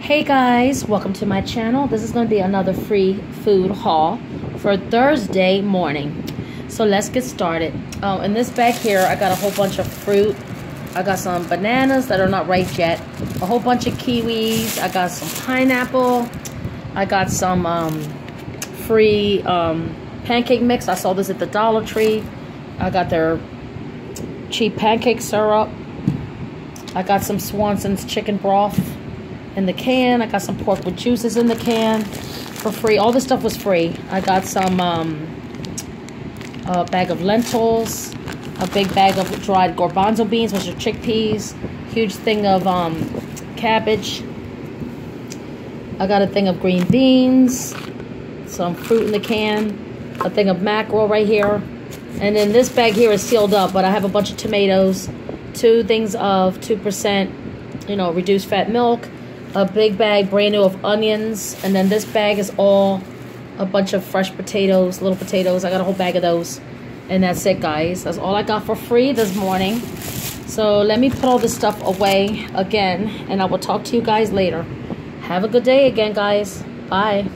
Hey guys, welcome to my channel. This is going to be another free food haul for Thursday morning. So let's get started. Um, in this bag here, I got a whole bunch of fruit. I got some bananas that are not ripe yet. A whole bunch of kiwis. I got some pineapple. I got some um, free um, pancake mix. I saw this at the Dollar Tree. I got their cheap pancake syrup. I got some Swanson's chicken broth in the can. I got some pork with juices in the can for free. All this stuff was free. I got some um, a bag of lentils, a big bag of dried garbanzo beans, which are chickpeas, huge thing of um, cabbage. I got a thing of green beans, some fruit in the can, a thing of mackerel right here. And then this bag here is sealed up, but I have a bunch of tomatoes, two things of 2%, you know, reduced fat milk, a big bag brand new of onions, and then this bag is all a bunch of fresh potatoes, little potatoes. I got a whole bag of those. And that's it, guys. That's all I got for free this morning. So let me put all this stuff away again, and I will talk to you guys later. Have a good day again, guys. Bye.